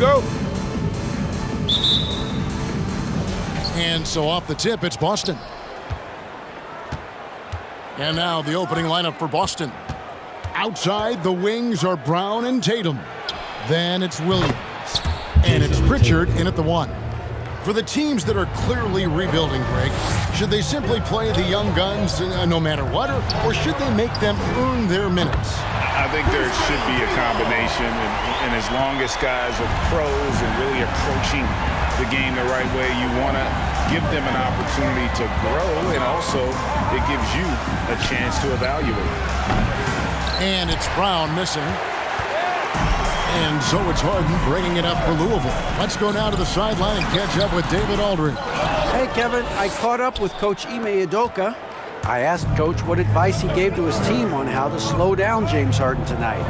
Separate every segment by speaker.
Speaker 1: go.
Speaker 2: And so off the tip, it's Boston. And now the opening lineup for Boston. Outside, the wings are Brown and Tatum. Then it's Williams. And it's Pritchard in at the one. For the teams that are clearly rebuilding, Greg, should they simply play the young guns uh, no matter what, or, or should they make them earn their minutes?
Speaker 1: I think there should be a combination, and, and as long as guys are pros and really approaching the game the right way, you want to give them an opportunity to grow, and also it gives you a chance to evaluate.
Speaker 2: And it's Brown missing. And so it's Harden bringing it up for Louisville. Let's go now to the sideline and catch up with David Aldridge.
Speaker 3: Hey, Kevin, I caught up with Coach Ime Udoka. I asked Coach what advice he gave to his team on how to slow down James Harden tonight.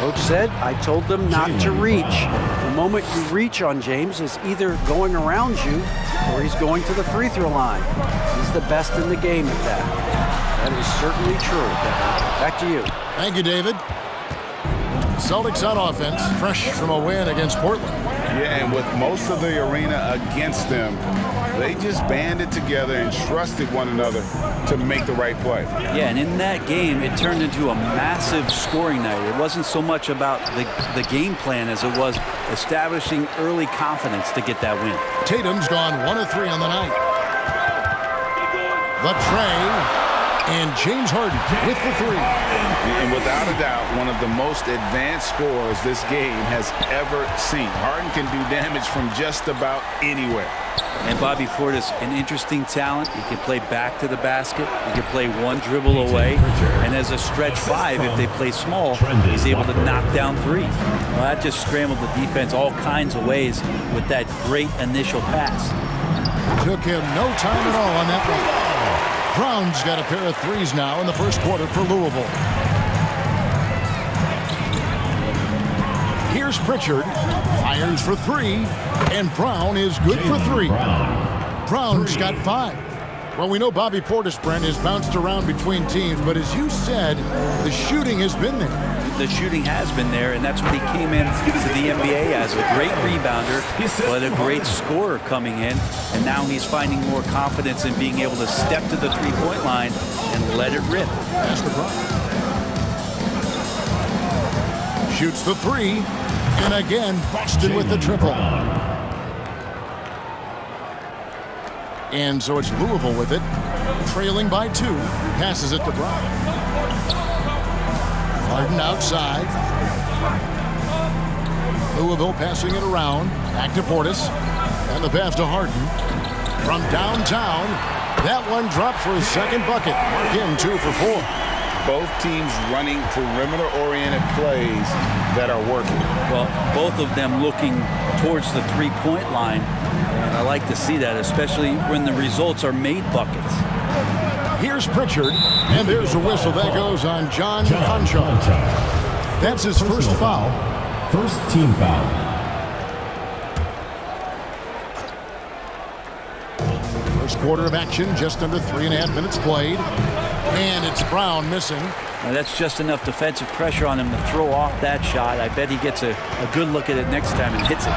Speaker 3: Coach said, I told them not to reach. The moment you reach on James is either going around you or he's going to the free throw line. He's the best in the game at that. That is certainly true, Kevin. Back to you.
Speaker 2: Thank you, David. Celtics on offense, fresh from a win against Portland.
Speaker 1: Yeah, and with most of the arena against them, they just banded together and trusted one another to make the right play.
Speaker 4: Yeah, and in that game, it turned into a massive scoring night. It wasn't so much about the, the game plan as it was establishing early confidence to get that win.
Speaker 2: Tatum's gone one of three on the night. The tray and James Harden with the three.
Speaker 1: And without a doubt, one of the most advanced scorers this game has ever seen. Harden can do damage from just about anywhere.
Speaker 4: And Bobby Portis, an interesting talent. He can play back to the basket. He can play one dribble away. And as a stretch five, if they play small, he's able to knock down threes. Well, that just scrambled the defense all kinds of ways with that great initial pass.
Speaker 2: Took him no time at all on that one. Brown's got a pair of threes now in the first quarter for Louisville. Here's Pritchard. Fires for three. And Brown is good for three. Brown's got five. Well, we know Bobby Portis, Brent, has bounced around between teams, but as you said, the shooting has been there
Speaker 4: the shooting has been there, and that's what he came in to the NBA as a great rebounder, but a great scorer coming in. And now he's finding more confidence in being able to step to the three-point line and let it rip.
Speaker 2: That's problem. Shoots the three, and again, Boston with the triple. And so it's Louisville with it, trailing by two, passes it to Brown. Harden outside. Louisville passing it around. Back to Portis. And the pass to Harden. From downtown. That one dropped for his second bucket. Mark him two for four.
Speaker 1: Both teams running perimeter-oriented plays that are working.
Speaker 4: Well, both of them looking towards the three-point line. And I like to see that, especially when the results are made buckets.
Speaker 2: Here's Pritchard, and there's a whistle that goes on John Konchar. That's his first foul.
Speaker 5: First team foul.
Speaker 2: First quarter of action, just under three and a half minutes played. And it's Brown missing.
Speaker 4: Now that's just enough defensive pressure on him to throw off that shot. I bet he gets a, a good look at it next time and hits it.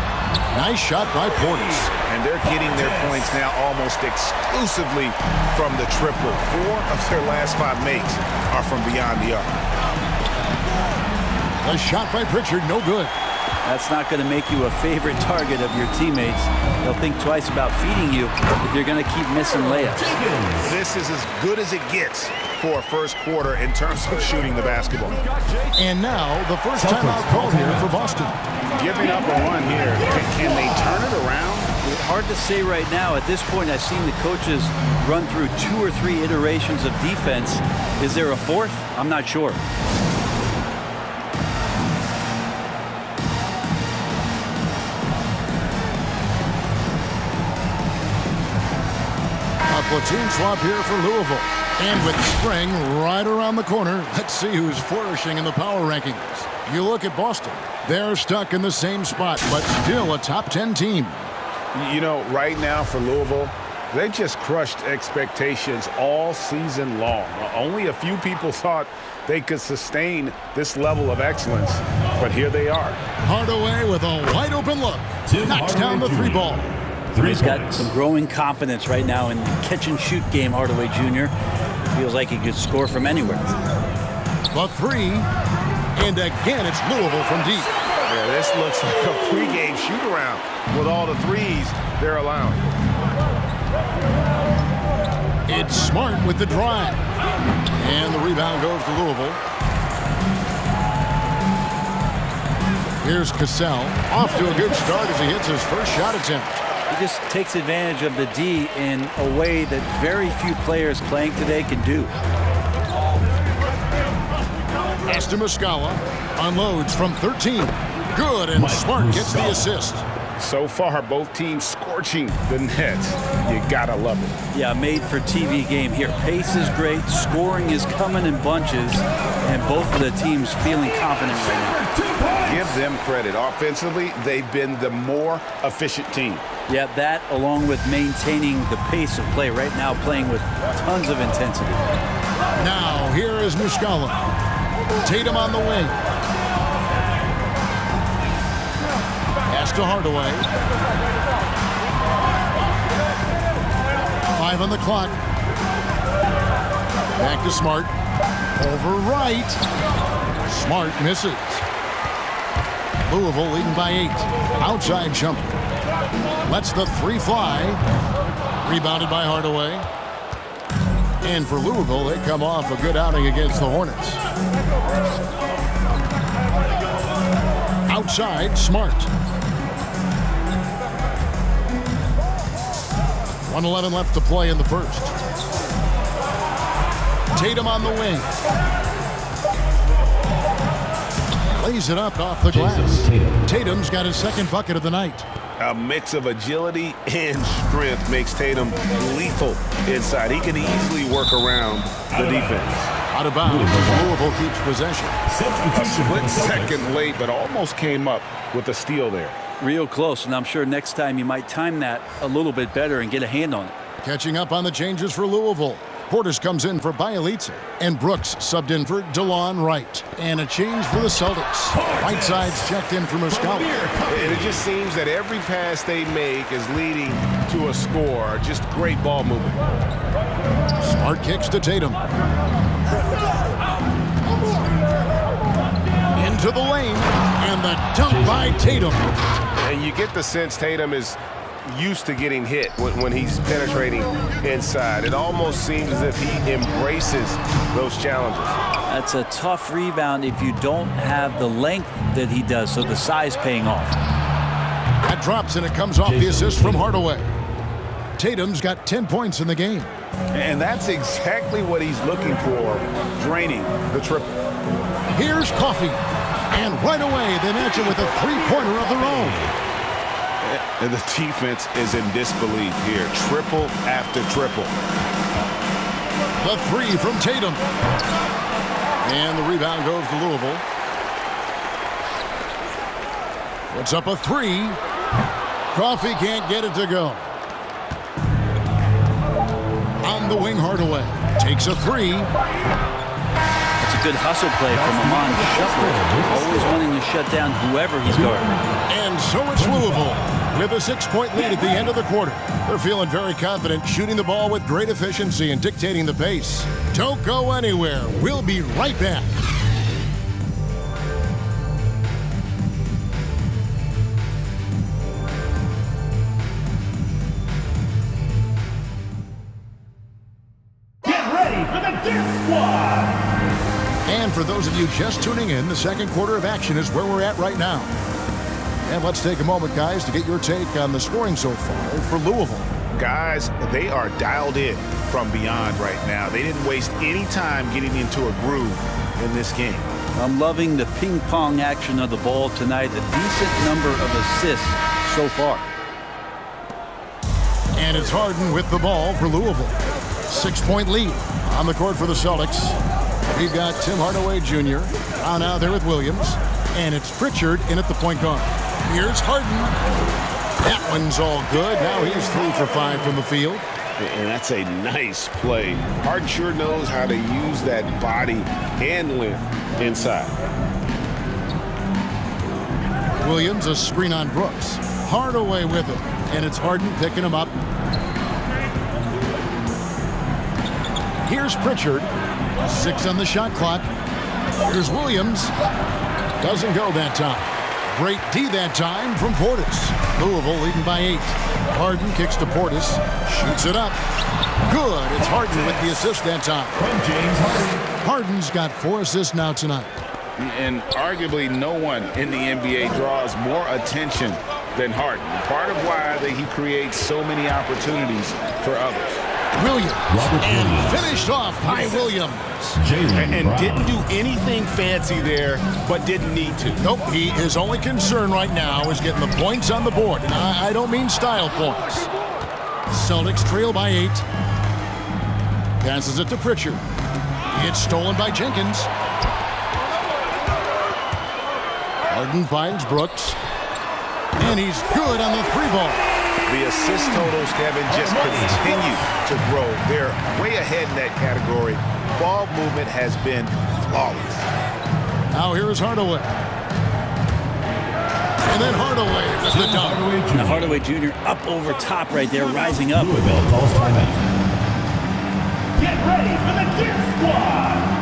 Speaker 2: Nice shot by Portis.
Speaker 1: And they're getting their points now almost exclusively from the triple. Four of their last five makes are from beyond the arc.
Speaker 2: A shot by Pritchard, no good.
Speaker 4: That's not going to make you a favorite target of your teammates. They'll think twice about feeding you if you're going to keep missing layups.
Speaker 1: This is as good as it gets for a first quarter in terms of shooting the basketball.
Speaker 2: And now the first timeout called here for Boston.
Speaker 1: Giving up a run here. Can they turn it around?
Speaker 4: Hard to say right now. At this point, I've seen the coaches run through two or three iterations of defense. Is there a fourth? I'm not sure.
Speaker 2: A platoon swap here for Louisville. And with spring right around the corner, let's see who's flourishing in the power rankings. You look at Boston. They're stuck in the same spot, but still a top 10 team.
Speaker 1: You know, right now for Louisville, they just crushed expectations all season long. Uh, only a few people thought they could sustain this level of excellence.
Speaker 6: but here they are.
Speaker 2: Hardaway with a wide open look. Knocks down the three ball.
Speaker 7: Three
Speaker 4: He's got some growing confidence right now in the catch and shoot game, Hardaway Jr. Feels like he could score from anywhere.
Speaker 2: The three. And again, it's Louisville from deep.
Speaker 1: Yeah, this looks like a pregame shoot-around with all the threes they're allowing.
Speaker 2: It's Smart with the drive. And the rebound goes to Louisville. Here's Cassell. Off to a good start as he hits his first shot attempt.
Speaker 4: He just takes advantage of the D in a way that very few players playing today can do.
Speaker 2: Esther Muscala unloads from 13. Good, and
Speaker 7: Mike
Speaker 2: Smart gets the assist.
Speaker 6: So far, both teams scorching the Nets. You gotta love it.
Speaker 4: Yeah, made for TV game here. Pace is great, scoring is coming in bunches, and both of the teams feeling confident right now.
Speaker 6: Give them credit. Offensively, they've been the more efficient team.
Speaker 4: Yeah, that along with maintaining the pace of play right now, playing with tons of intensity.
Speaker 2: Now, here is Muscala. Tatum on the wing. To Hardaway. Five on the clock. Back to Smart. Over right. Smart misses. Louisville leading by eight. Outside jumper. Lets the three fly. Rebounded by Hardaway. And for Louisville, they come off a good outing against the Hornets. Outside, Smart. 111 left to play in the first. Tatum on the wing. Lays it up off the glass.
Speaker 7: Tatum.
Speaker 2: Tatum's got his second bucket of the night.
Speaker 1: A mix of agility and strength makes Tatum lethal inside. He can easily work around the defense.
Speaker 2: Out of bounds. Louisville keeps possession.
Speaker 6: A split second late, but almost came up with a steal there.
Speaker 4: Real close, and I'm sure next time you might time that a little bit better and get a hand on it.
Speaker 2: Catching up on the changes for Louisville. Portis comes in for Bielitsa, and Brooks subbed in for Delon Wright. And a change for the Celtics. Whiteside's checked in for Muscala.
Speaker 1: And it just seems that every pass they make is leading to a score. Just great ball movement.
Speaker 2: Smart kicks to Tatum. Into the lane, and the dunk by Tatum.
Speaker 1: And you get the sense Tatum is used to getting hit when, when he's penetrating inside. It almost seems as if he embraces those challenges.
Speaker 4: That's a tough rebound if you don't have the length that he does, so the size paying off.
Speaker 2: That drops, and it comes off the assist from Hardaway. Tatum's got 10 points in the game.
Speaker 6: And that's exactly what he's looking for, draining the triple.
Speaker 2: Here's Coffee. And right away, they match it with a three-pointer of their own.
Speaker 6: And the defense is in disbelief here. Triple after triple.
Speaker 2: The three from Tatum. And the rebound goes to Louisville. Puts up a three. Coffee can't get it to go. On the wing, Hardaway. Takes a three.
Speaker 4: It's a good hustle play from Amon Shuffler, always wanting to shut down whoever he's guarding.
Speaker 2: And so it's Louisville with a six-point lead at the end of the quarter. They're feeling very confident, shooting the ball with great efficiency and dictating the pace. Don't go anywhere. We'll be right back. Of you just tuning in, the second quarter of action is where we're at right now. And let's take a moment, guys, to get your take on the scoring so far for Louisville.
Speaker 6: Guys, they are dialed in from beyond right now. They didn't waste any time getting into a groove in this game.
Speaker 4: I'm loving the ping pong action of the ball tonight. A decent number of assists so far.
Speaker 2: And it's Harden with the ball for Louisville. Six-point lead on the court for the Celtics. We've got Tim Hardaway Jr. on out there with Williams. And it's Pritchard in at the point guard. Here's Harden. That one's all good. Now he's three for five from the field.
Speaker 6: And that's a nice play. Harden sure knows how to use that body and length inside.
Speaker 2: Williams a screen on Brooks. Hardaway with it, and it's Harden picking him up. Here's Pritchard. Six on the shot clock. Here's Williams. Doesn't go that time. Great D that time from Portis. Louisville leading by eight. Harden kicks to Portis. Shoots it up. Good. It's Harden with the assist that time.
Speaker 7: From James Harden.
Speaker 2: Harden's got four assists now tonight.
Speaker 6: And arguably no one in the NBA draws more attention than Harden. Part of why that he creates so many opportunities for others.
Speaker 2: Williams.
Speaker 7: Robert
Speaker 2: and
Speaker 7: Williams.
Speaker 2: finished off by Williams.
Speaker 7: Jalen
Speaker 8: and, and
Speaker 7: Brown.
Speaker 8: didn't do anything fancy there, but didn't need to.
Speaker 2: Nope, he, his only concern right now is getting the points on the board. And I, I don't mean style points. Celtics trail by eight. Passes it to Pritchard. It's stolen by Jenkins. Harden finds Brooks. And he's good on the three ball.
Speaker 1: The assist totals, Kevin, just continue to grow. They're way ahead in that category. Ball movement has been flawless.
Speaker 2: Now here's Hardaway. And then Hardaway with the dunk.
Speaker 7: Hardaway Jr.
Speaker 4: Now Hardaway Jr. up over top right there, rising up.
Speaker 7: Louisville calls timeout. Get ready for the Dip Squad.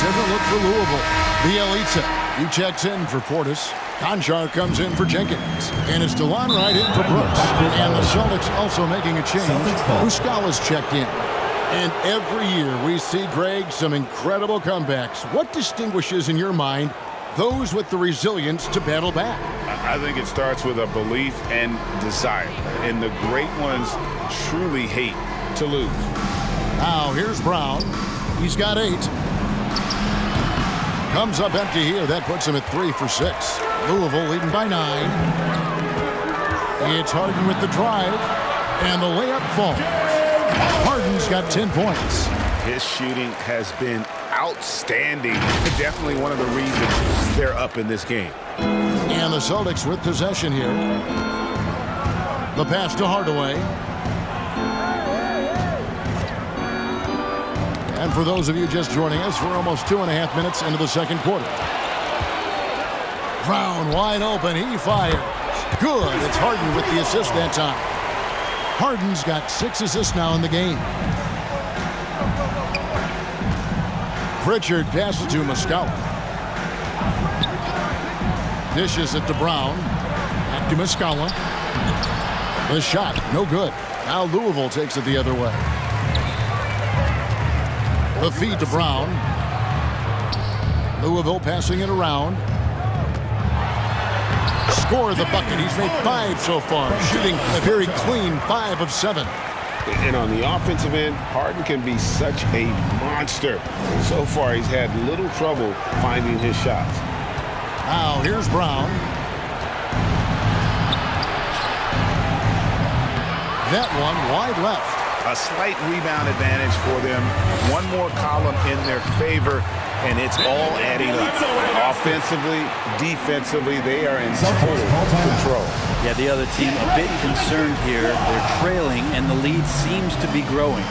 Speaker 2: A different look for Louisville. Bielitsa, he checks in for Portis. Konchar comes in for Jenkins. And it's Delon Wright in for Brooks. And the Celtics also making a change.
Speaker 7: Celtics.
Speaker 2: Muscala's checked in. And every year we see, Greg, some incredible comebacks. What distinguishes, in your mind, those with the resilience to battle back?
Speaker 6: I I think it starts with a belief and desire. And the great ones truly hate to lose.
Speaker 2: Now here's Brown. He's got eight. Comes up empty here. That puts him at three for six. Louisville leading by nine. It's Harden with the drive. And the layup falls. Harden's got 10 points.
Speaker 1: His shooting has been outstanding. Definitely one of the reasons they're up in this game.
Speaker 2: And the Celtics with possession here. The pass to Hardaway. And for those of you just joining us, we're almost two and a half minutes into the second quarter. Brown wide open. He fires. Good. It's Harden with the assist that time. Harden's got six assists now in the game. Pritchard passes to Muscala. Dishes it to Brown. Back to Muscala. The shot, no good. Now Louisville takes it the other way. The feed to Brown. Louisville passing it around. Score the bucket. He's made five so far, shooting a very clean five of seven.
Speaker 6: And on the offensive end, Harden can be such a monster. So far, he's had little trouble finding his shots.
Speaker 2: Now here's Brown. That one wide left.
Speaker 1: A slight rebound advantage for them. One more column in their favor, and it's all adding up. Offensively, defensively, they are in total control.
Speaker 4: Yeah, the other team a bit concerned here. They're trailing, and the lead seems to be growing.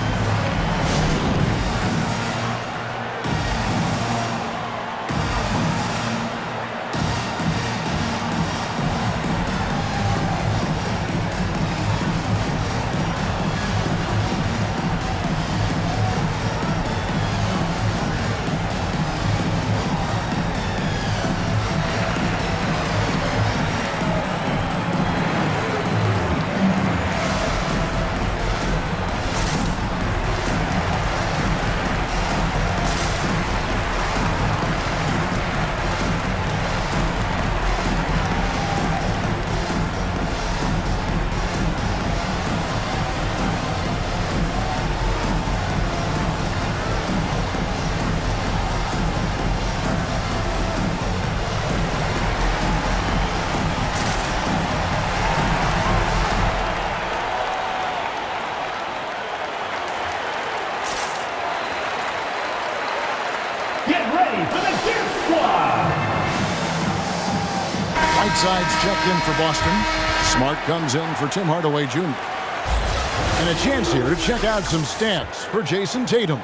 Speaker 2: Whiteside's checked in for Boston. Smart comes in for Tim Hardaway Jr. And a chance here to check out some stats for Jayson Tatum.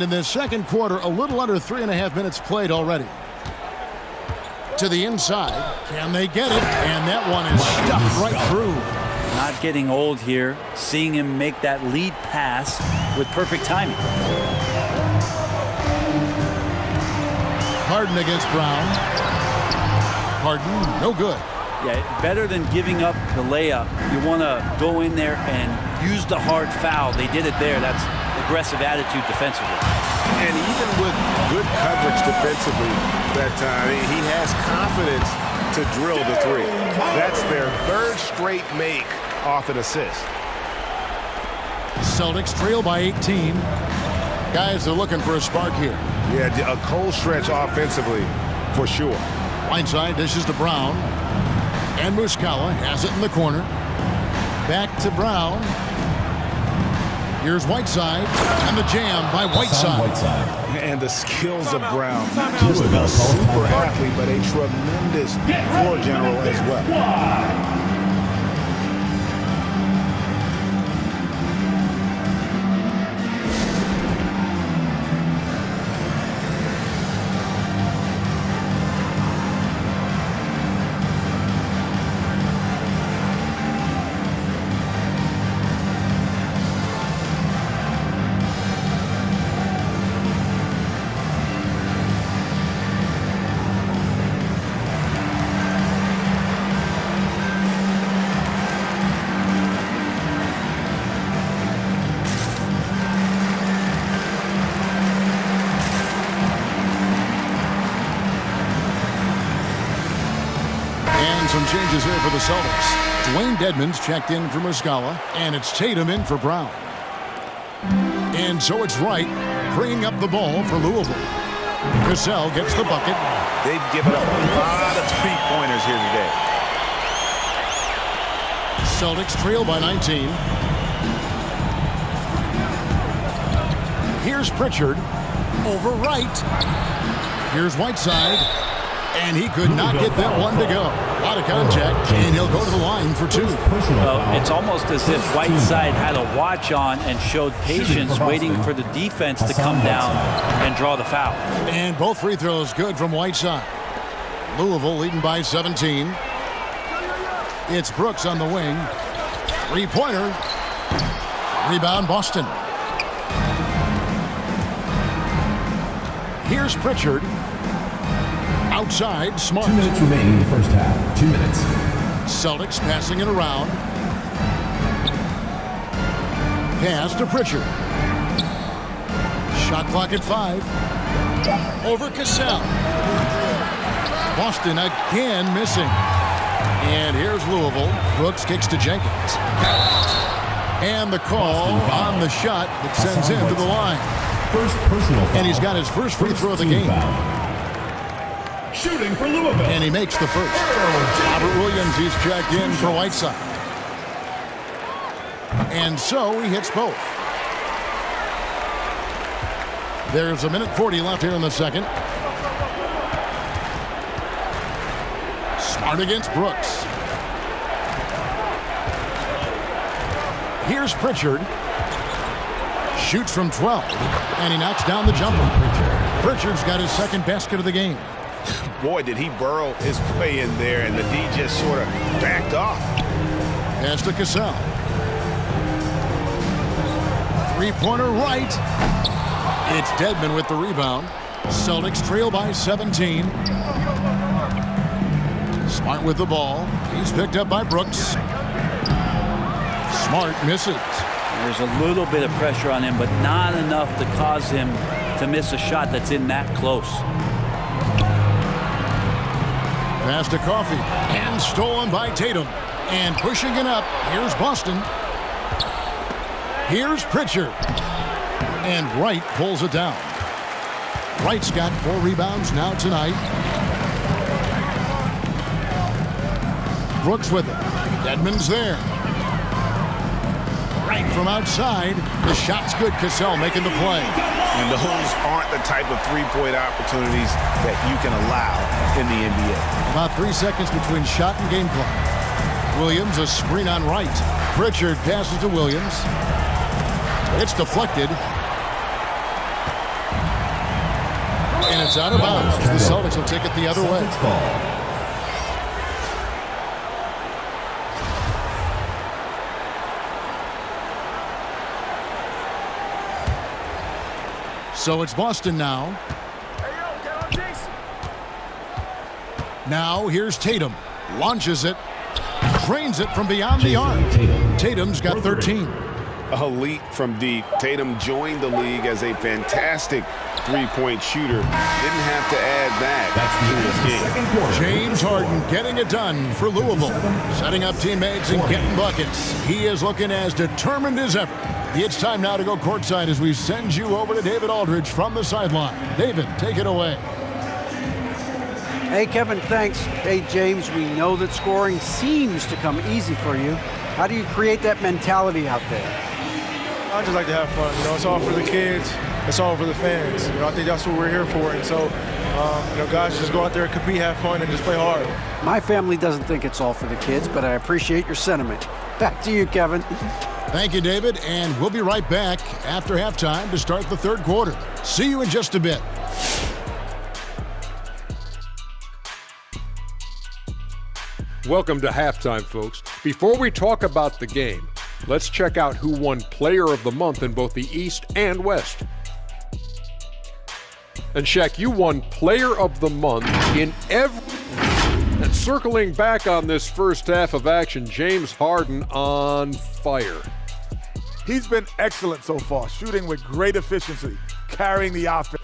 Speaker 2: And in the second quarter, a little under three and a half minutes played already. To the inside. Can they get it? And that one is stuffed right through.
Speaker 4: Not getting old here. Seeing him make that lead pass with perfect timing.
Speaker 2: Harden against Brown. Harden, no good.
Speaker 4: Yeah, better than giving up the layup. You want to go in there and use the hard foul. They did it there. That's aggressive attitude defensively.
Speaker 1: And even with good coverage defensively that time, he has confidence to drill the three.
Speaker 8: That's their third straight make off an assist.
Speaker 2: Celtics trail by 18. Guys are looking for a spark here.
Speaker 1: Yeah, a cold stretch offensively for sure.
Speaker 2: Whiteside dishes to Brown. And Muscala has it in the corner. Back to Brown. Here's Whiteside. And the jam by Whiteside.
Speaker 1: And the skills of Brown. Just a super athlete, but a tremendous floor general as well.
Speaker 2: For the Celtics. Dewayne Dedmon's checked in for Muscala, and it's Tatum in for Brown. And so it's Wright bringing up the ball for Louisville. Cassell gets the bucket.
Speaker 1: They've given up a lot of three-pointers here today.
Speaker 2: Celtics trail by 19. Here's Pritchard over Wright. Here's Whiteside. And he could not get that one to go. Out of contact, and he'll go to the line for two.
Speaker 4: Well, it's almost as if Whiteside had a watch on and showed patience waiting for the defense to come down and draw the foul.
Speaker 2: And both free throws good from Whiteside. Louisville leading by 17. It's Brooks on the wing. Three-pointer. Rebound Boston. Here's Pritchard. Smart.
Speaker 5: Two minutes remaining in the first half. Two minutes.
Speaker 2: Celtics passing it around. Pass to Pritchard. Shot clock at five. Over Cassell. Boston again missing. And here's Louisville. Brooks kicks to Jenkins. And the call on the shot that sends him to the line.
Speaker 5: First personal foul.
Speaker 2: And he's got his first free throw of the game.
Speaker 5: foul.
Speaker 7: Shooting for Louisville.
Speaker 2: And he makes the first. Robert Williams, he's checked in for Whiteside. And so he hits both. There's a minute 40 left here in the second. Smart against Brooks. Here's Pritchard. Shoots from 12. And he knocks down the jumper. Pritchard's got his second basket of the game.
Speaker 1: Boy, did he burrow his play in there, and the D just sort of backed off.
Speaker 2: Pass to Cassell. Three-pointer right. It's Dedmon with the rebound. Celtics trail by 17. Smart with the ball. He's picked up by Brooks. Smart misses.
Speaker 4: There's a little bit of pressure on him, but not enough to cause him to miss a shot that's in that close.
Speaker 2: Pass to Coffee. And stolen by Tatum. And pushing it up. Here's Boston. Here's Pritchard. And Wright pulls it down. Wright's got four rebounds now tonight. Brooks with it. Edmonds there. Right from outside. The shot's good. Cassell making the play.
Speaker 1: And those aren't the type of three-point opportunities that you can allow in the NBA.
Speaker 2: About three seconds between shot and game clock. Williams, a screen on Wright. Pritchard passes to Williams. It's deflected. And it's out of bounds. The Celtics will take it the other way. So it's Boston now. Now here's Tatum. Launches it. Trains it from beyond the arc.
Speaker 5: Tatum.
Speaker 2: Tatum's got 13.
Speaker 1: A leap from deep. Tatum joined the league as a fantastic three-point shooter. Didn't have to add that
Speaker 5: That's
Speaker 1: to
Speaker 5: the
Speaker 1: his game.
Speaker 5: second quarter.
Speaker 2: James Harden getting it done for Louisville. Setting up teammates and getting buckets. He is looking as determined as ever. It's time now to go courtside as we send you over to David Aldridge from the sideline. David, take it away.
Speaker 3: Hey, Kevin, thanks. Hey, James, we know that scoring seems to come easy for you. How do you create that mentality out there?
Speaker 9: I just like to have fun. You know, it's all for the kids. It's all for the fans. You know, I think that's what we're here for. And so, um, you know, guys, just go out there, and compete, have fun, and just play hard.
Speaker 3: My family doesn't think it's all for the kids, but I appreciate your sentiment. Back to you, Kevin.
Speaker 2: Thank you, David, and we'll be right back after halftime to start the third quarter. See you in just a bit.
Speaker 10: Welcome to halftime, folks. Before we talk about the game, let's check out who won Player of the Month in both the East and West. And Shaq, you won Player of the Month in every. And circling back on this first half of action, James Harden on fire.
Speaker 8: He's been excellent so far, shooting with great efficiency, carrying the offense.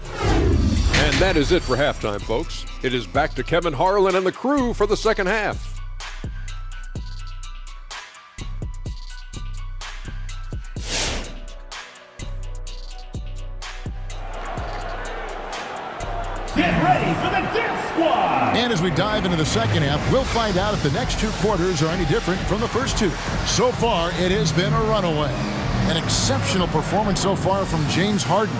Speaker 10: And that is it for halftime, folks. It is back to Kevin Harlan and the crew for the second half.
Speaker 7: Get ready for the Dance Squad.
Speaker 2: And as we dive into the second half, we'll find out if the next two quarters are any different from the first two. So far, it has been a runaway. An exceptional performance so far from James Harden.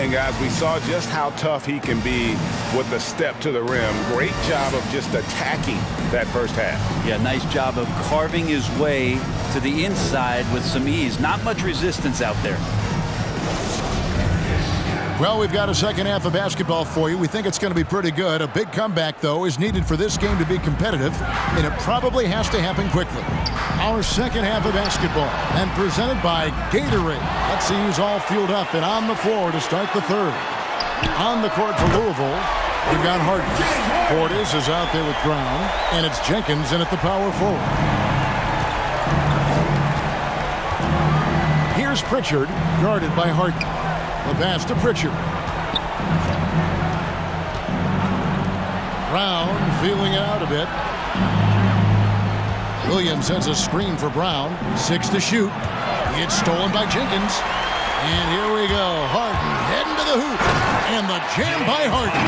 Speaker 1: And guys, we saw just how tough he can be with the step to the rim. Great job of just attacking that first half.
Speaker 4: Yeah, nice job of carving his way to the inside with some ease. Not much resistance out there.
Speaker 2: Well, we've got a second half of basketball for you. We think it's going to be pretty good. A big comeback, though, is needed for this game to be competitive, and it probably has to happen quickly. Our second half of basketball, and presented by Gatorade. Let's see who's all fueled up and on the floor to start the third. On the court for Louisville, we've got Harden. Portis is out there with Brown, and it's Jenkins in at the power forward. Here's Pritchard, guarded by Harden. The pass to Pritchard. Brown feeling it out a bit. Williams sends a screen for Brown. Six to shoot. It's stolen by Jenkins. And here we go. Harden heading to the hoop. And the jam by Harden.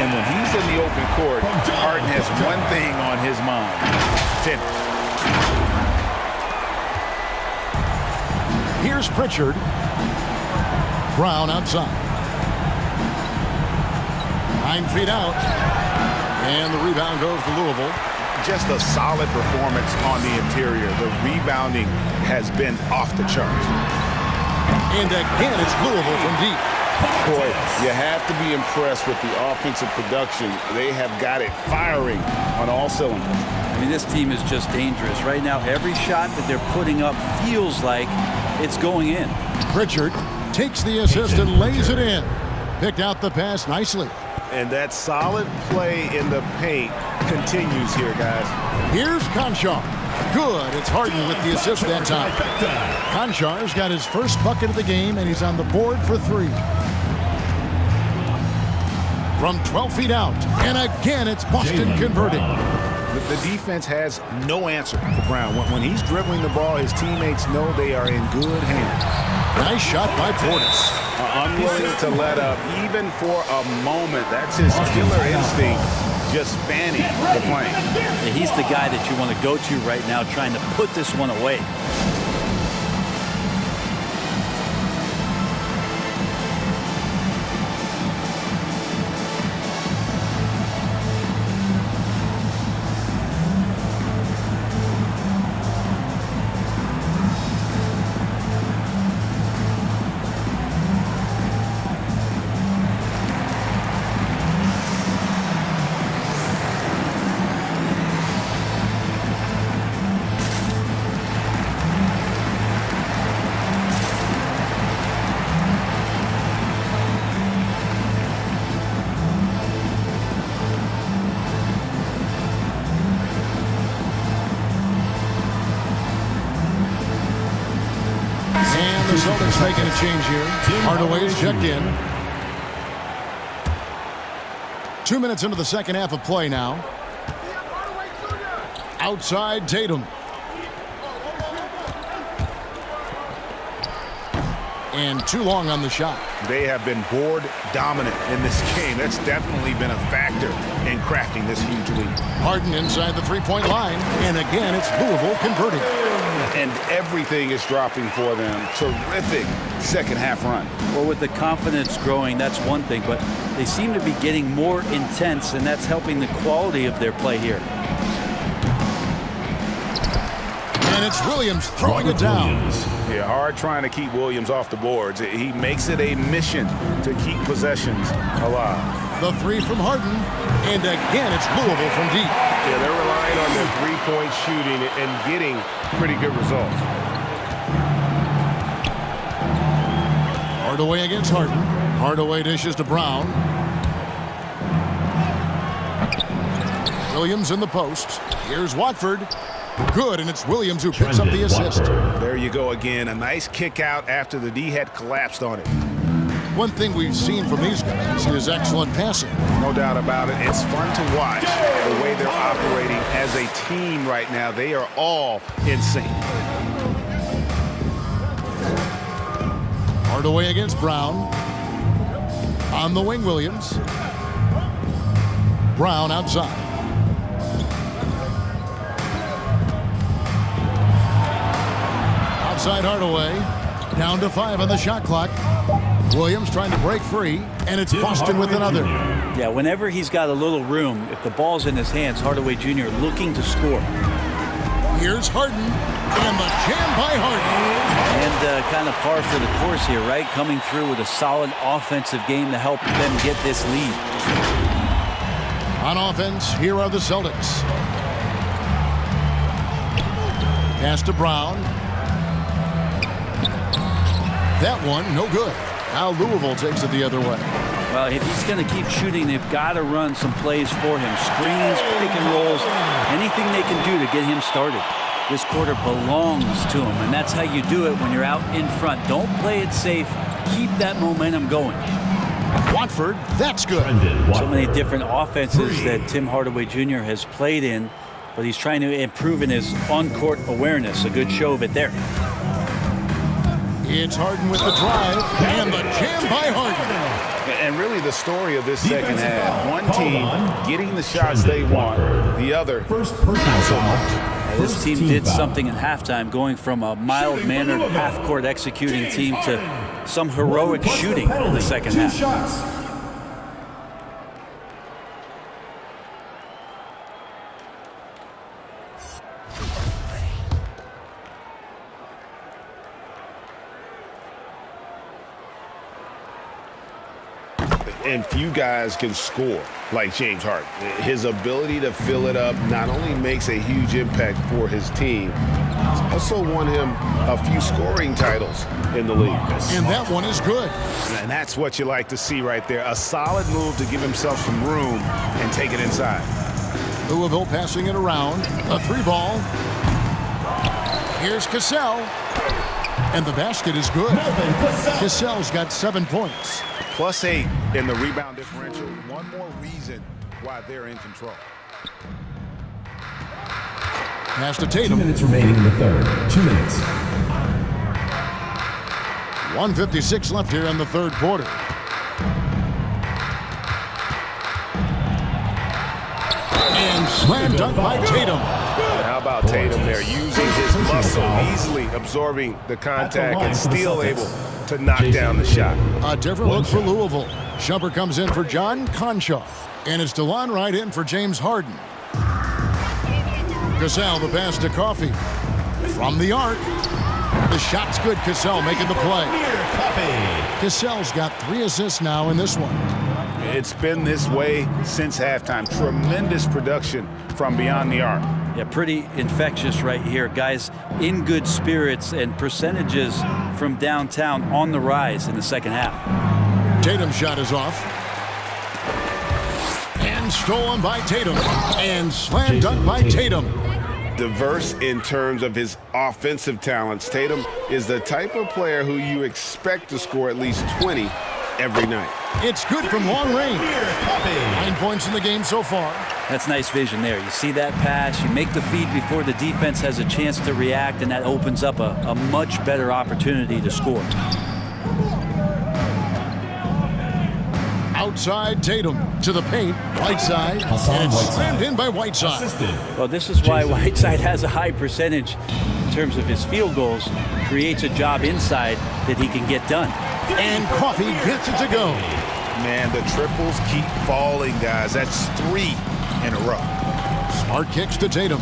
Speaker 1: And when he's in the open court, Harden has one thing on his mind. Finish.
Speaker 2: Here's Pritchard. Brown outside. Nine feet out. And the rebound goes to Louisville.
Speaker 1: Just a solid performance on the interior. The rebounding has been off the charts.
Speaker 2: And again, it's Louisville from deep.
Speaker 1: Boy, you have to be impressed with the offensive production. They have got it firing on all cylinders.
Speaker 4: I mean, this team is just dangerous. Right now, every shot that they're putting up feels like it's going in.
Speaker 2: Pritchard takes the assist and lays it in. Picked out the pass nicely.
Speaker 1: And that solid play in the paint continues here, guys.
Speaker 2: Here's Konchar. Good. It's Harden with the assist that time. Konchar's got his first bucket of the game, and he's on the board for three. From 12 feet out. And again, it's Boston converting.
Speaker 1: The defense has no answer for Brown. When, when he's dribbling the ball, his teammates know they are in good hands.
Speaker 2: Nice shot by Portis.
Speaker 1: Uh, unwilling to let up, even for a moment. That's his killer instinct, just fanning the flame.
Speaker 4: Yeah, he's the guy that you want to go to right now trying to put this one away.
Speaker 2: Here. Hardaway's checked in. Two minutes into the second half of play now. Outside Tatum. And too long on the shot.
Speaker 1: They have been board dominant in this game. That's definitely been a factor in crafting this huge lead.
Speaker 2: Harden inside the three-point line. And again, it's Louisville converting.
Speaker 1: And everything is dropping for them. Terrific second half run.
Speaker 4: Well, with the confidence growing, that's one thing, but they seem to be getting more intense, and that's helping the quality of their play here.
Speaker 2: And it's Williams throwing it down.
Speaker 1: Yeah, hard trying to keep Williams off the boards. He makes it a mission to keep possessions alive.
Speaker 2: The three from Harden. And again, it's Louisville from deep.
Speaker 11: Yeah, they're relying on their three-point shooting and getting pretty good results.
Speaker 2: Hardaway against Harden. Hardaway dishes to Brown. Williams in the post. Here's Watford. Good, and it's Williams who picks up the assist.
Speaker 1: There you go again. A nice kick out after the D had collapsed on it.
Speaker 2: One thing we've seen from these guys is excellent passing.
Speaker 1: No doubt about it. It's fun to watch the way they're operating as a team right now. They are all in sync.
Speaker 2: Hardaway against Brown. On the wing, Williams. Brown outside. Outside Hardaway. Down to five on the shot clock. Williams trying to break free, and it's Boston with another.
Speaker 4: Yeah, whenever he's got a little room, if the ball's in his hands, Hardaway Jr. looking to score.
Speaker 2: Here's Harden, and the jam by Harden.
Speaker 4: And uh, kind of par for the course here, right? Coming through with a solid offensive game to help them get this lead.
Speaker 2: On offense, here are the Celtics. Pass to Brown. That one, no good. Now Louisville takes it the other way.
Speaker 4: Well, if he's going to keep shooting, they've got to run some plays for him. Screens, pick and rolls, anything they can do to get him started. This quarter belongs to him, and that's how you do it when you're out in front. Don't play it safe. Keep that momentum going.
Speaker 2: Watford, that's good.
Speaker 4: So many different offenses that Tim Hardaway Jr. has played in, but he's trying to improve in his on-court awareness. A good show of it there.
Speaker 2: It's Harden with the drive, and the jam by Harden.
Speaker 1: And really the story of this second half, one team getting the shots they want, the other.
Speaker 5: First personal foul.
Speaker 4: This team did something in halftime, going from a mild-mannered half-court executing team to some heroic shooting in the second
Speaker 5: Two
Speaker 4: half.
Speaker 1: And few guys can score like James Harden. His ability to fill it up not only makes a huge impact for his team, also won him a few scoring titles in the league.
Speaker 2: And that one is good.
Speaker 1: And that's what you like to see right there. A solid move to give himself some room and take it inside.
Speaker 2: Louisville passing it around. A three ball. Here's Cassell. And the basket is good. Cassell's got seven points.
Speaker 1: Plus eight in the rebound differential. One more reason why they're in control.
Speaker 2: Pass to
Speaker 5: Two
Speaker 2: Tatum.
Speaker 5: minutes remaining in the third. Two minutes.
Speaker 2: 156 left here in the third quarter. And slam dunk by Tatum.
Speaker 11: And how about Tatum there using his muscle, easily absorbing the contact and still able to knock down the shot.
Speaker 2: Uh, A different look for Louisville. Shumpert comes in for John Konchar. And it's Delon Wright in for James Harden. Cassell the pass to Coffey. From the arc. The shot's good. Cassell making the play. Cassell's got three assists now in this one.
Speaker 6: It's been this way since halftime. Tremendous production from beyond the arc.
Speaker 4: Yeah, pretty infectious right here. Guys in good spirits and percentages from downtown on the rise in the second half.
Speaker 2: Tatum's shot is off. And stolen by Tatum. And slam dunk by Tatum.
Speaker 1: diverse in terms of his offensive talents. Tatum is the type of player who you expect to score at least 20 every night.
Speaker 2: It's good from long range. Nine points in the game so far.
Speaker 4: That's nice vision there. You see that pass, you make the feed before the defense has a chance to react, and that opens up a, a much better opportunity to score.
Speaker 2: Outside Tatum to the paint. Right side.
Speaker 5: Hassan
Speaker 2: And it's
Speaker 5: Whiteside.
Speaker 2: slammed in by Whiteside.
Speaker 4: Well, this is why Whiteside has a high percentage in terms of his field goals, creates a job inside that he can get done.
Speaker 2: And Coffey gets it to go.
Speaker 11: Man, the triples keep falling, guys. That's three in a row.
Speaker 2: Smart kicks to Tatum.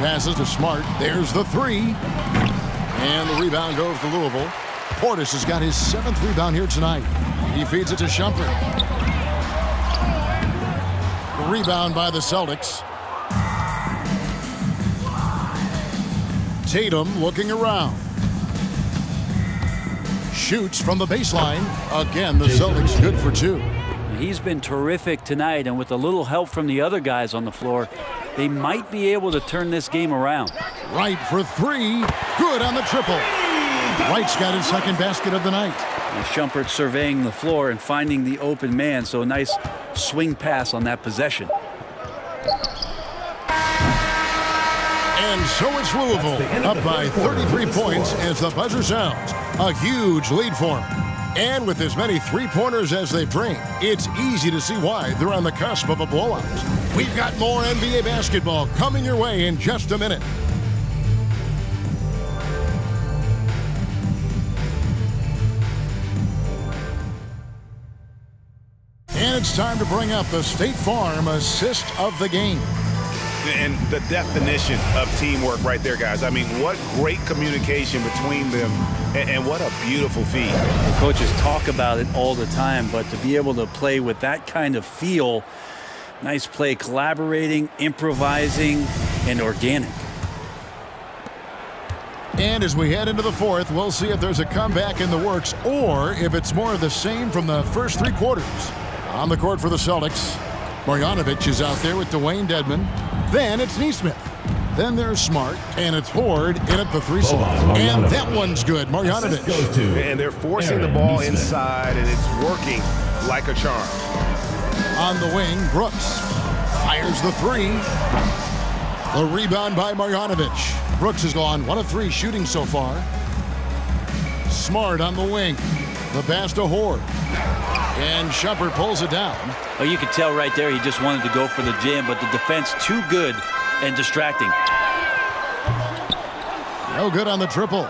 Speaker 2: Passes to Smart. There's the three. And the rebound goes to Louisville. Portis has got his seventh rebound here tonight. He feeds it to Shumpert. The rebound by the Celtics. Tatum looking around. Shoots from the baseline. Again, the Celtics good for two.
Speaker 4: He's been terrific tonight, and with a little help from the other guys on the floor, they might be able to turn this game around.
Speaker 2: Wright for three. Good on the triple. Wright's got his second basket of the night.
Speaker 4: And Shumpert surveying the floor and finding the open man, so a nice swing pass on that possession.
Speaker 2: So it's Louisville up by 33 points as the buzzer sounds. A huge lead for them. And with as many three-pointers as they bring, it's easy to see why they're on the cusp of a blowout. We've got more NBA basketball coming your way in just a minute. And it's time to bring up the State Farm assist of the game.
Speaker 11: And the definition of teamwork right there, guys. I mean, what great communication between them, and, and what a beautiful feed.
Speaker 4: The coaches talk about it all the time, but to be able to play with that kind of feel, nice play, collaborating, improvising, and organic.
Speaker 2: And as we head into the fourth, we'll see if there's a comeback in the works or if it's more of the same from the first three quarters. On the court for the Celtics, Marjanovic is out there with Dewayne Dedmon. Then it's Nesmith. Then there's Smart, and it's Ford in at the three slot. And that one's good. Marjanovic.
Speaker 5: Goes to
Speaker 11: And they're forcing the ball
Speaker 5: Nesmith.
Speaker 11: inside, and it's working like a charm.
Speaker 2: On the wing, Brooks fires the three. The rebound by Marjanovic. Brooks has gone one of three shooting so far. Smart on the wing. The pass to Horde. And Shumpert pulls it down.
Speaker 4: Oh, you could tell right there he just wanted to go for the jam, but the defense too good and distracting.
Speaker 2: No good on the triple.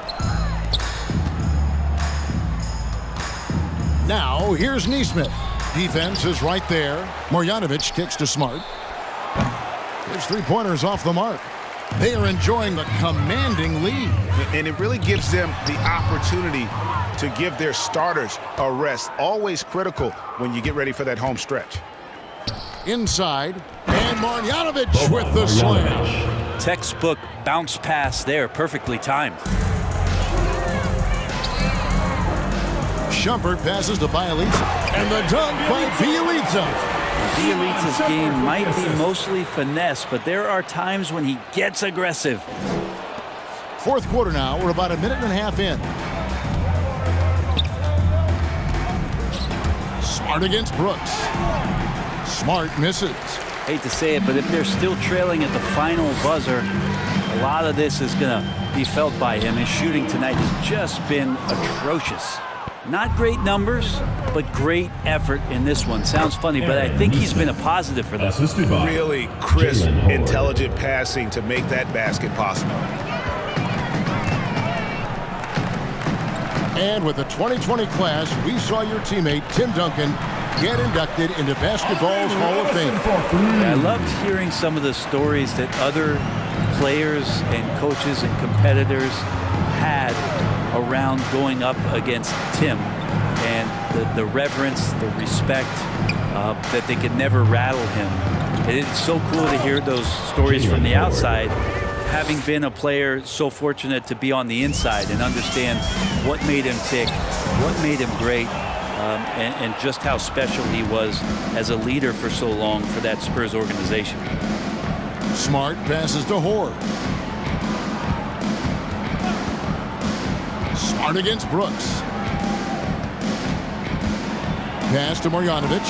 Speaker 2: Now, here's Nesmith. Defense is right there. Marjanovic kicks to Smart. His three-pointers off the mark. They are enjoying the commanding lead.
Speaker 11: And it really gives them the opportunity to give their starters a rest. Always critical when you get ready for that home stretch.
Speaker 2: Inside, and Marjanovic oh, with the slam.
Speaker 4: Textbook bounce pass there, perfectly timed.
Speaker 2: Shumpert passes to Bjelica. And the dunk by Bjelica.
Speaker 4: Bjelica's game might be mostly finesse, but there are times when he gets aggressive.
Speaker 2: Fourth quarter now. We're about a minute and a half in. Smart against Brooks. Smart misses.
Speaker 4: hate to say it, but if they're still trailing at the final buzzer, a lot of this is going to be felt by him. His shooting tonight has just been atrocious. Not great numbers, but great effort in this one. Sounds funny, but I think he's been a positive for them.
Speaker 11: Really crisp, intelligent passing to make that basket possible.
Speaker 2: And with the 2020 class, we saw your teammate, Tim Duncan, get inducted into basketball's Hall of Fame.
Speaker 4: I loved hearing some of the stories that other players and coaches and competitors had around going up against Tim and the, the reverence, the respect, uh, that they could never rattle him. And it's so cool to hear those stories from the outside, having been a player so fortunate to be on the inside and understand what made him tick, what made him great, um, and, and just how special he was as a leader for so long for that Spurs organization.
Speaker 2: Smart passes to Hoard. Smart against Brooks. Pass to Marjanovic.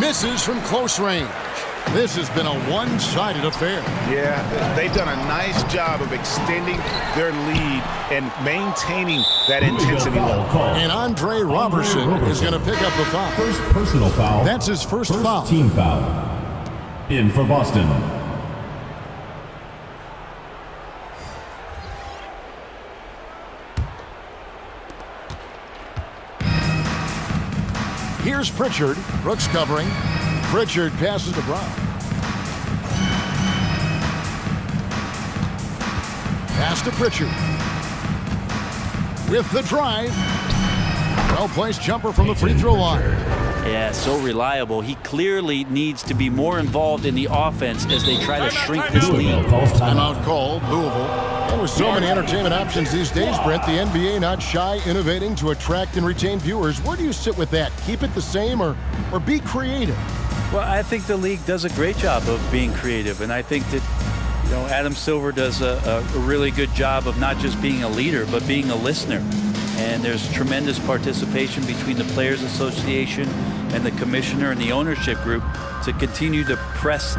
Speaker 2: Misses from close range. This has been a one-sided affair.
Speaker 11: Yeah, they've done a nice job of extending their lead and maintaining that intensity level.
Speaker 2: And Andre Roberson is going to pick up the foul.
Speaker 5: First personal foul.
Speaker 2: That's his first,
Speaker 5: First
Speaker 2: foul.
Speaker 5: team foul. In for Boston.
Speaker 2: Here's Pritchard. Brooks covering. Pritchard passes to Brown. Pass to Pritchard. With the drive. Well-placed jumper from the free throw line.
Speaker 4: Yeah, so reliable. He clearly needs to be more involved in the offense as they try to shrink this lead.
Speaker 2: Timeout called, Louisville. And with so many entertainment options these days, Brent, the NBA not shy innovating to attract and retain viewers. Where do you sit with that? Keep it the same or, or be creative?
Speaker 4: Well, I think the league does a great job of being creative, and I think that you know Adam Silver does a, a, really good job of not just being a leader, but being a listener. And there's tremendous participation between the Players Association and the commissioner and the ownership group to continue to press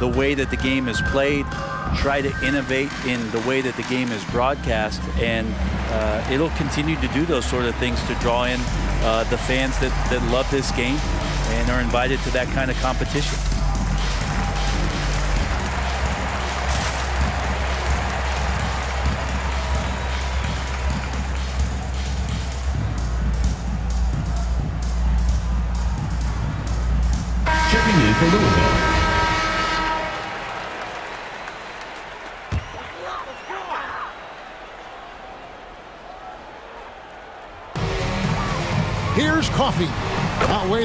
Speaker 4: the way that the game is played, try to innovate in the way that the game is broadcast, and uh, it'll continue to do those sort of things to draw in uh, the fans that, that love this game and are invited to that kind of competition.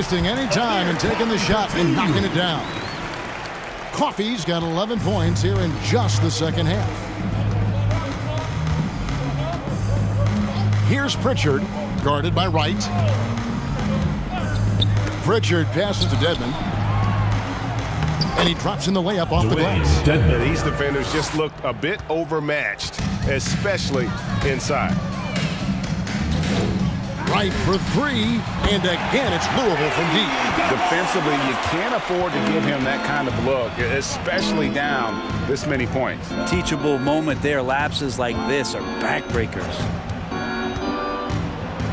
Speaker 2: Wasting any time and taking the shot and knocking it down. Coffey's got 11 points here in just the second half. Here's Pritchard, guarded by Wright. Pritchard passes to Dedmon. And he drops in the layup off the glass.
Speaker 1: Yeah, these defenders just look a bit overmatched, especially inside.
Speaker 2: Wright for three, and again it's Louisville from deep.
Speaker 11: Defensively, you can't afford to give him that kind of look, especially down this many points.
Speaker 4: Teachable moment there. Lapses like this are backbreakers.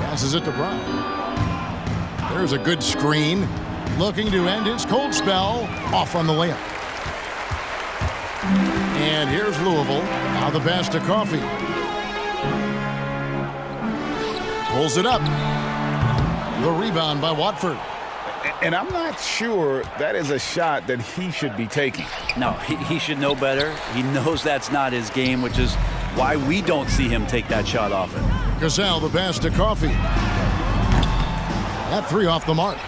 Speaker 2: Passes it to Brown. There's a good screen. Looking to end his cold spell. Off on the layup. And here's Louisville. Now the pass to Coffey. Pulls it up. The rebound by Watford.
Speaker 11: And I'm not sure that is a shot that he should be taking.
Speaker 4: No, he, he should know better. He knows that's not his game, which is why we don't see him take that shot often.
Speaker 2: Cassell, the pass to Coffey. That three off the mark.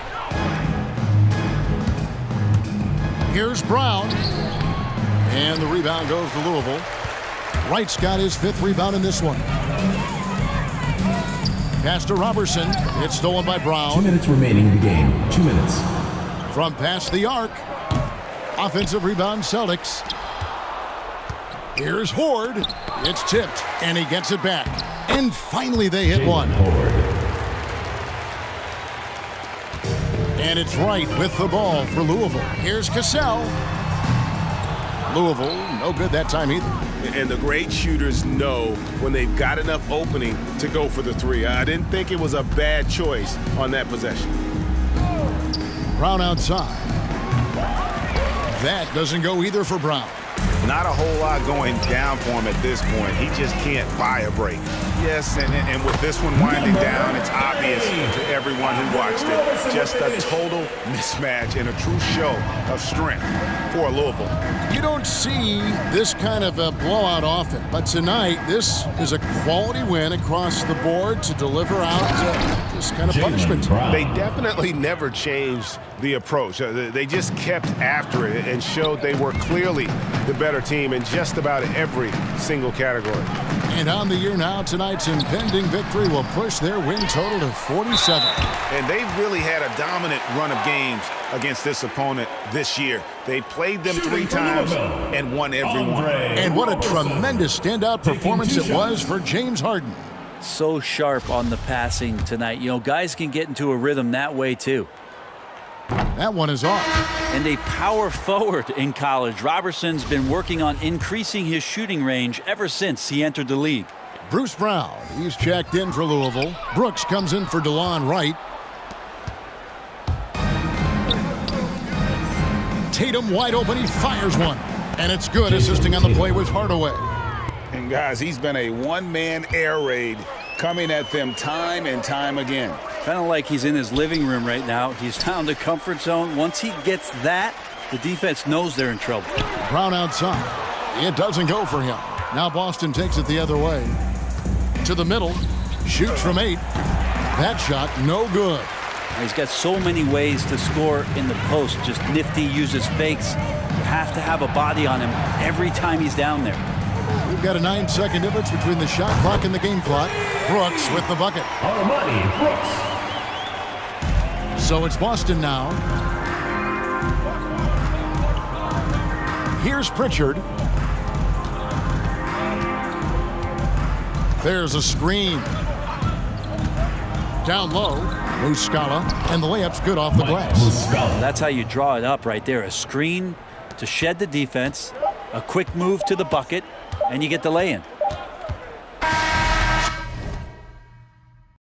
Speaker 2: Here's Brown. And the rebound goes to Louisville. Wright's got his fifth rebound in this one. Pass to Roberson. It's stolen by Brown.
Speaker 5: Two minutes remaining in the game. Two minutes.
Speaker 2: From past the arc. Offensive rebound, Celtics. Here's Horde. It's tipped, and he gets it back. And finally, they hit one. And it's right with the ball for Louisville. Here's Cassell. Louisville, no good that time either.
Speaker 1: And the great shooters know when they've got enough opening to go for the three. I didn't think it was a bad choice on that possession.
Speaker 2: Brown outside. That doesn't go either for Brown.
Speaker 11: Not a whole lot going down for him at this point. He just can't buy a break. Yes, and, and with this one winding down, it's obvious to everyone who watched it. Just a total mismatch and a true show of strength for Louisville.
Speaker 2: You don't see this kind of a blowout often, but tonight this is a quality win across the board to deliver out uh, this kind of punishment.
Speaker 1: They definitely never changed the approach. Uh, they just kept after it and showed they were clearly the better team in just about every single category.
Speaker 2: And on the year now, tonight's impending victory will push their win total to 47.
Speaker 11: And they've really had a dominant run of games against this opponent this year. They played them three times and won every one.
Speaker 2: And what a tremendous standout performance it was for James Harden.
Speaker 4: So sharp on the passing tonight. You know, guys can get into a rhythm that way too.
Speaker 2: That one is off.
Speaker 4: And a power forward in college. Roberson's been working on increasing his shooting range ever since he entered the league.
Speaker 2: Bruce Brown, he's checked in for Louisville. Brooks comes in for Delon Wright. Tatum wide open, he fires one. And it's good, assisting on the play with Hardaway.
Speaker 11: And guys, he's been a one-man air raid coming at them time and time again.
Speaker 4: Kind of like he's in his living room right now. He's found a comfort zone. Once he gets that, the defense knows they're in trouble.
Speaker 2: Brown outside. It doesn't go for him. Now Boston takes it the other way. To the middle. Shoots from eight. That shot, no good.
Speaker 4: He's got so many ways to score in the post. Just nifty, uses fakes. You have to have a body on him every time he's down there.
Speaker 2: We've got a nine-second difference between the shot clock and the game clock. Brooks with the bucket.
Speaker 5: Armoni Brooks.
Speaker 2: So it's Boston now. Here's Pritchard. There's a screen. Down low, Muscala, and the layup's good off the glass.
Speaker 4: That's how you draw it up right there. A screen to shed the defense, a quick move to the bucket, and you get the lay-in.